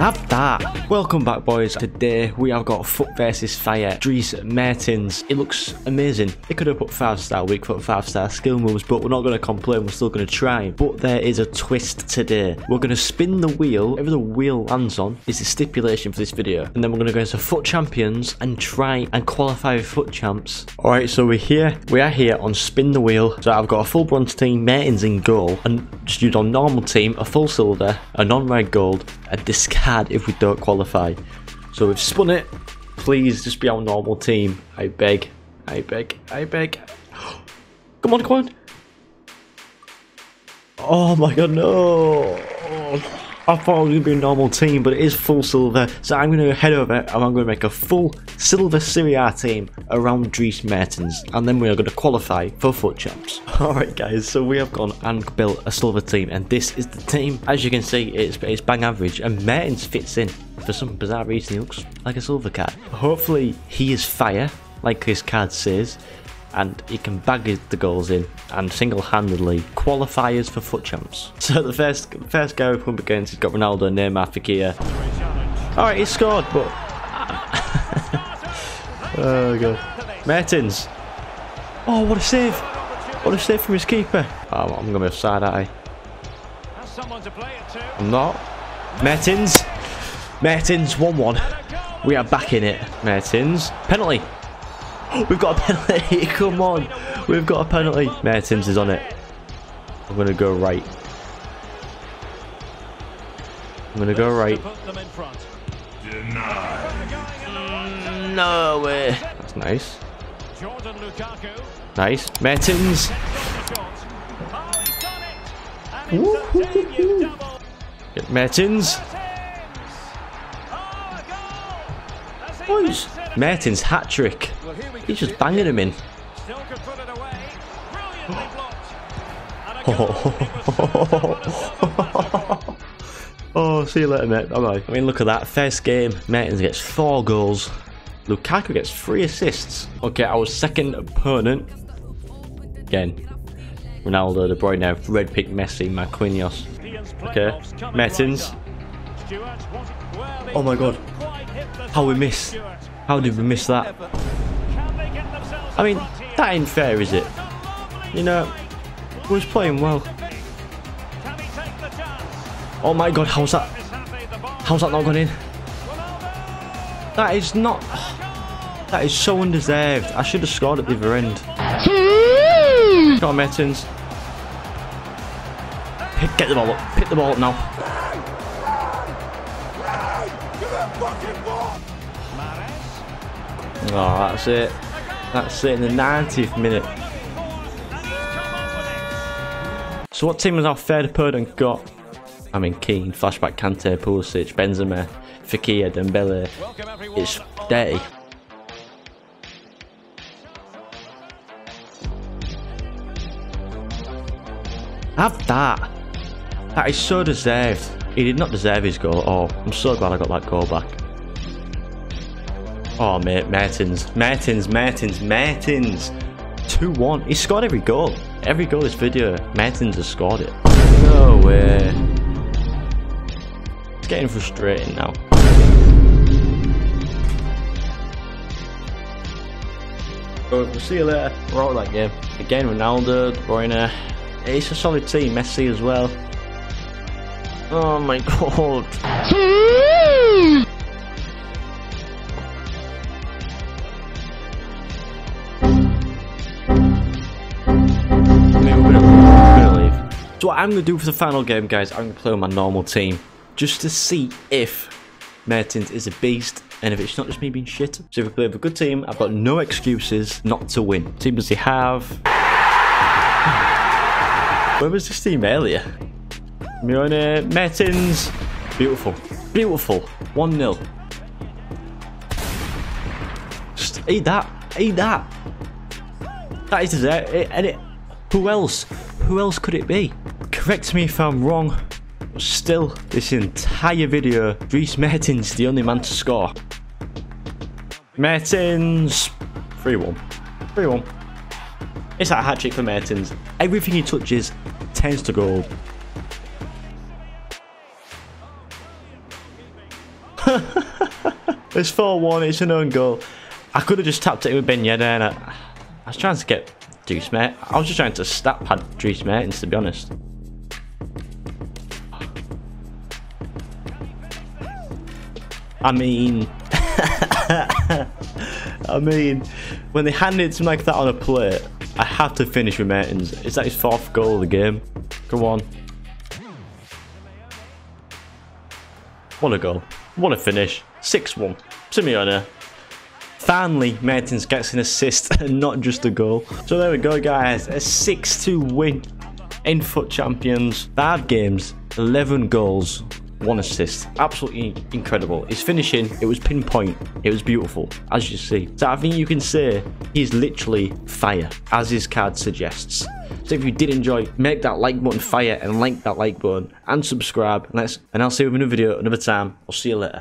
Have that. Welcome back, boys. Today we have got FUT versus Fire. Dries Mertens. It looks amazing. They could have put five star weak foot, five star skill moves, but we're not going to complain. We're still going to try. But there is a twist today. We're going to spin the wheel. Whatever the wheel lands on is the stipulation for this video, and then we're going to go into FUT Champions and try and qualify with FUT Champs. All right, so we're here. We are here on spin the wheel. So I've got a full bronze team, Mertens in goal, and just on normal team, a full silver, a non-red gold, a discard if we don't qualify. So we've spun it. Please just be our normal team. I beg. I beg. I beg. Come on, come on. Oh my god, no. I thought it was going to be a normal team, but it is full silver. So I'm going to head over and I'm going to make a full silver Serie A team around Dries Mertens. And then we are going to qualify for FUT champs. Alright guys, so we have gone and built a silver team. And this is the team. As you can see, it's, it's bang average. And Mertens fits in. For some bizarre reason, he looks like a silver cat. Hopefully he is fire, like his card says and he can bag the goals in and single-handedly qualifiers for FUT champs. So the first first guy we've come against, he's got Ronaldo, Neymar, Fekir. Alright, he scored, but... oh god. Mertens. Oh, what a save. What a save from his keeper. Oh, I'm to be offside, aren't I? I'm not. Mertens. Mertens, 1-1. We are back in it. Mertens. Penalty. We've got a penalty. Come on. We've got a penalty. Mertens is on it. I'm going to go right. I'm going to go right. No way. That's nice. Nice. Mertens. Get Mertens. Boys. Mertens hat trick. He's just banging him in. Oh. oh, see you later, mate. Bye bye. I mean, look at that. First game, Mertens gets four goals. Lukaku gets three assists. Okay, our second opponent. Again, Ronaldo, De Bruyne, red pick Messi, Marquinhos. Okay, Mertens. Oh my god. How we miss. How did we miss that? I mean, that ain't fair, is it? You know, we was playing well. Oh my god, how's that? How's that not gone in? That is not... That is so undeserved. I should have scored at the other end. Hmm. Come on, Mertens. Get the ball up. Pick the ball up now. Oh, that's it. That's it in the 90th minute. So what team has our third opponent got? I mean Keane, Flashback Kante, Pulisic, Benzema, Fekir, Dembele. It's dirty. Have that. That is so deserved. He did not deserve his goal. Oh, I'm so glad I got that goal back. Oh, mate, Mertens. Mertens, Mertens, Mertens. 2-1. He scored every goal. Every goal this video, Mertens has scored it. No way. It's getting frustrating now. we'll see you later. We're out that game. Again, Ronaldo, De Bruyne. It's a solid team. Messi as well. Oh my god. So what I'm going to do for the final game, guys, I'm going to play with my normal team. Just to see if Mertens is a beast and if it's not just me being shit. So if I play with a good team, I've got no excuses not to win. Team does he have? Where was this team earlier? Mione, uh, Mertens. Beautiful. Beautiful. 1-0. Just eat that. Eat that. That is it. Eh, and it, who else? Who else could it be? Correct me if I'm wrong. Still, this entire video, Dries Mertens the only man to score. Mertens, 3-1. 3-1. It's a hat-trick for Mertens. Everything he touches tends to go it's 4-1, it's an own goal. I could have just tapped it with Ben Yedder and I, I was trying to get Dries Mate. I was just trying to stat pad Dries Mertens, to be honest. I mean... I mean, when they handed me like that on a plate, I have to finish with Mertens. Is that his fourth goal of the game? Come on. What a goal. What a finish. 6-1. Simeone. Finally, Mertens gets an assist and not just a goal. So there we go, guys. A 6-2 win in FUT Champions. Five games, 11 goals, one assist. Absolutely incredible. His finishing, it was pinpoint. It was beautiful, as you see. So I think you can say he's literally fire, as his card suggests. So if you did enjoy, make that like button fire and like that like button and subscribe. And, let's, and I'll see you in another video another time. I'll see you later.